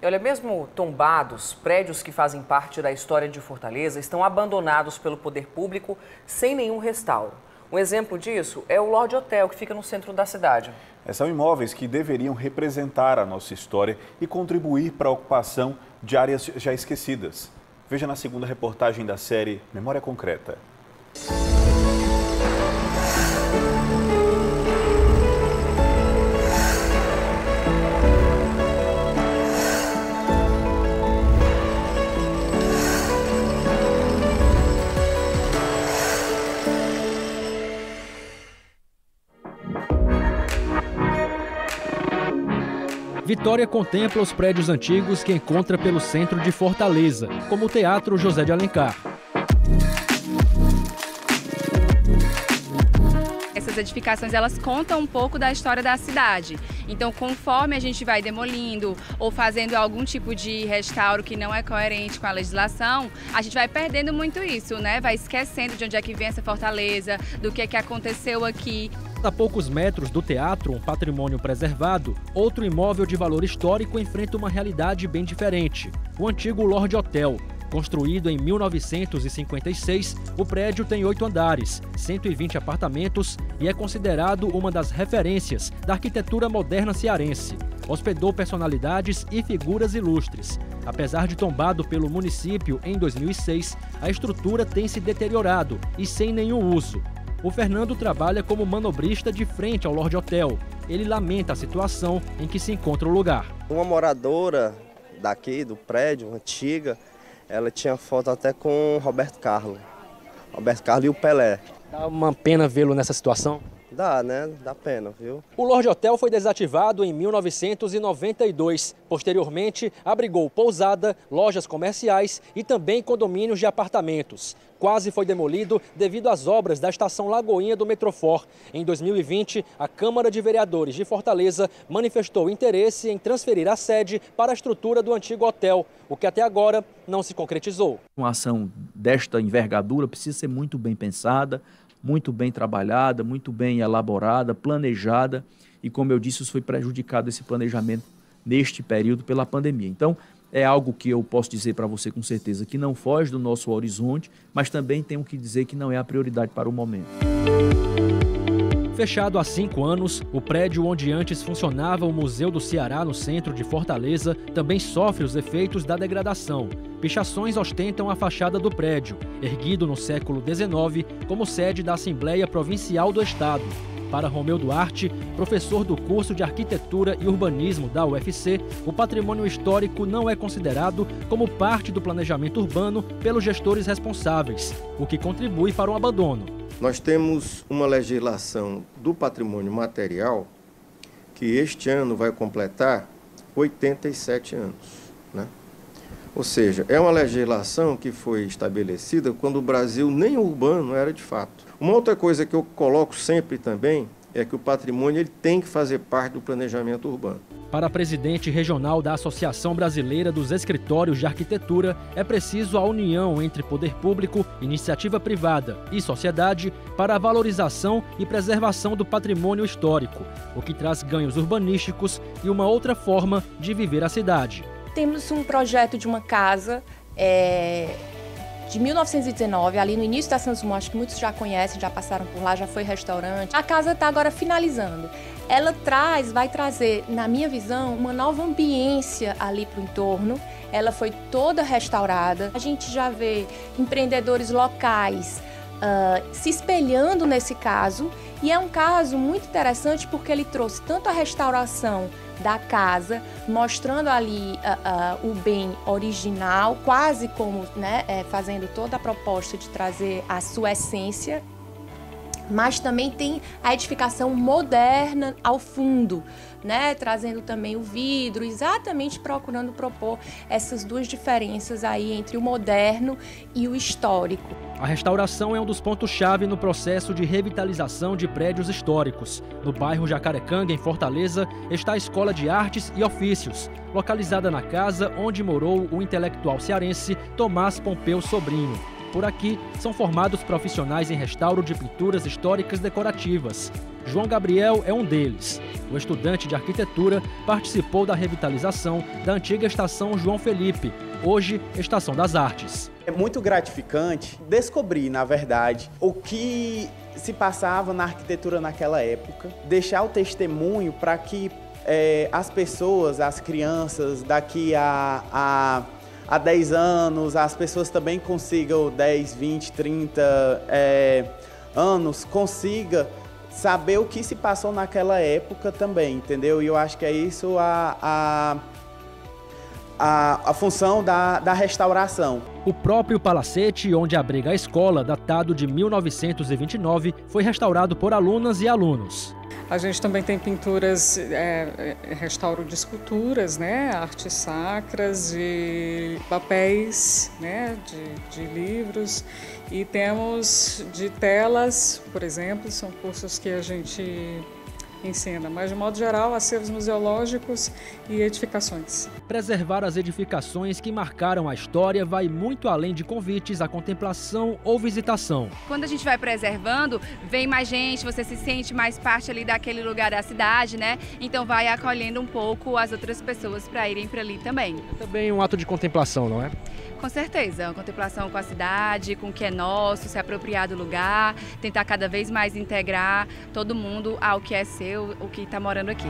Olha, mesmo tombados, prédios que fazem parte da história de Fortaleza estão abandonados pelo poder público sem nenhum restauro. Um exemplo disso é o Lorde Hotel, que fica no centro da cidade. É, são imóveis que deveriam representar a nossa história e contribuir para a ocupação de áreas já esquecidas. Veja na segunda reportagem da série Memória Concreta. Vitória contempla os prédios antigos que encontra pelo centro de Fortaleza, como o Teatro José de Alencar. Essas edificações elas contam um pouco da história da cidade. Então, conforme a gente vai demolindo ou fazendo algum tipo de restauro que não é coerente com a legislação, a gente vai perdendo muito isso, né? Vai esquecendo de onde é que vem essa fortaleza, do que é que aconteceu aqui. A poucos metros do teatro, um patrimônio preservado, outro imóvel de valor histórico enfrenta uma realidade bem diferente. O antigo Lorde Hotel. Construído em 1956, o prédio tem oito andares, 120 apartamentos e é considerado uma das referências da arquitetura moderna cearense. Hospedou personalidades e figuras ilustres. Apesar de tombado pelo município em 2006, a estrutura tem se deteriorado e sem nenhum uso. O Fernando trabalha como manobrista de frente ao Lorde Hotel. Ele lamenta a situação em que se encontra o lugar. Uma moradora daqui, do prédio, antiga, ela tinha foto até com Roberto Carlos. Roberto Carlos e o Pelé. Dá uma pena vê-lo nessa situação? Dá, né? Dá pena, viu? O Lorde Hotel foi desativado em 1992. Posteriormente, abrigou pousada, lojas comerciais e também condomínios de apartamentos. Quase foi demolido devido às obras da estação Lagoinha do Metrofor. Em 2020, a Câmara de Vereadores de Fortaleza manifestou interesse em transferir a sede para a estrutura do antigo hotel, o que até agora não se concretizou. Uma ação desta envergadura precisa ser muito bem pensada, muito bem trabalhada, muito bem elaborada, planejada, e como eu disse, isso foi prejudicado esse planejamento neste período pela pandemia. Então, é algo que eu posso dizer para você com certeza que não foge do nosso horizonte, mas também tenho que dizer que não é a prioridade para o momento. Fechado há cinco anos, o prédio onde antes funcionava o Museu do Ceará no centro de Fortaleza também sofre os efeitos da degradação. Pichações ostentam a fachada do prédio, erguido no século XIX como sede da Assembleia Provincial do Estado. Para Romeu Duarte, professor do curso de Arquitetura e Urbanismo da UFC, o patrimônio histórico não é considerado como parte do planejamento urbano pelos gestores responsáveis, o que contribui para o abandono. Nós temos uma legislação do patrimônio material que este ano vai completar 87 anos. Né? Ou seja, é uma legislação que foi estabelecida quando o Brasil nem urbano era de fato. Uma outra coisa que eu coloco sempre também é que o patrimônio ele tem que fazer parte do planejamento urbano. Para a presidente regional da Associação Brasileira dos Escritórios de Arquitetura, é preciso a união entre poder público, iniciativa privada e sociedade para a valorização e preservação do patrimônio histórico, o que traz ganhos urbanísticos e uma outra forma de viver a cidade. Temos um projeto de uma casa é, de 1919, ali no início da Santos Dumont, acho que muitos já conhecem, já passaram por lá, já foi restaurante. A casa está agora finalizando. Ela traz, vai trazer, na minha visão, uma nova ambiência ali para o entorno. Ela foi toda restaurada. A gente já vê empreendedores locais uh, se espelhando nesse caso. E é um caso muito interessante porque ele trouxe tanto a restauração da casa, mostrando ali uh, uh, o bem original, quase como né, é, fazendo toda a proposta de trazer a sua essência, mas também tem a edificação moderna ao fundo, né, trazendo também o vidro, exatamente procurando propor essas duas diferenças aí entre o moderno e o histórico. A restauração é um dos pontos-chave no processo de revitalização de prédios históricos. No bairro Jacarecanga, em Fortaleza, está a Escola de Artes e Ofícios, localizada na casa onde morou o intelectual cearense Tomás Pompeu Sobrinho. Por aqui, são formados profissionais em restauro de pinturas históricas decorativas. João Gabriel é um deles. O estudante de arquitetura participou da revitalização da antiga estação João Felipe, hoje Estação das Artes. É muito gratificante descobrir, na verdade, o que se passava na arquitetura naquela época, deixar o testemunho para que é, as pessoas, as crianças, daqui a, a, a 10 anos, as pessoas também consigam 10, 20, 30 é, anos, consiga saber o que se passou naquela época também, entendeu? E eu acho que é isso a, a a, a função da, da restauração. O próprio palacete, onde abriga a escola, datado de 1929, foi restaurado por alunas e alunos. A gente também tem pinturas, é, é restauro de esculturas, né, artes sacras, de papéis, né, de, de livros e temos de telas, por exemplo, são cursos que a gente ensina, mas de modo geral, acervos museológicos e edificações. Preservar as edificações que marcaram a história vai muito além de convites à contemplação ou visitação. Quando a gente vai preservando, vem mais gente, você se sente mais parte ali daquele lugar da cidade, né? Então vai acolhendo um pouco as outras pessoas para irem para ali também. É também um ato de contemplação, não é? Com certeza, uma contemplação com a cidade, com o que é nosso, se apropriar do lugar, tentar cada vez mais integrar todo mundo ao que é seu, o que está morando aqui.